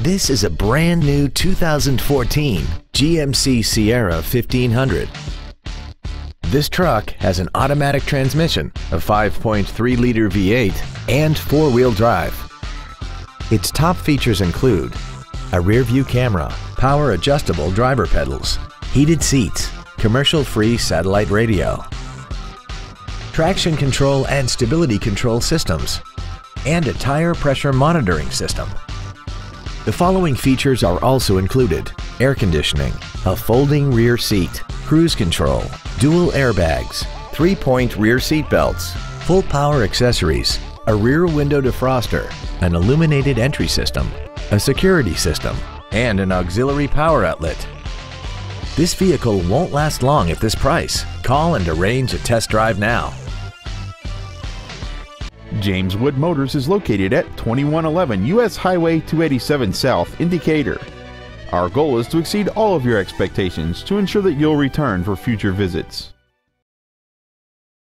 This is a brand new 2014 GMC Sierra 1500. This truck has an automatic transmission, a 5.3-liter V8, and four-wheel drive. Its top features include a rear-view camera, power-adjustable driver pedals, heated seats, commercial-free satellite radio, traction control and stability control systems, and a tire pressure monitoring system. The following features are also included. Air conditioning, a folding rear seat, cruise control, dual airbags, three-point rear seat belts, full power accessories, a rear window defroster, an illuminated entry system, a security system, and an auxiliary power outlet. This vehicle won't last long at this price. Call and arrange a test drive now. James Wood Motors is located at 2111 US Highway 287 South in Decatur. Our goal is to exceed all of your expectations to ensure that you'll return for future visits.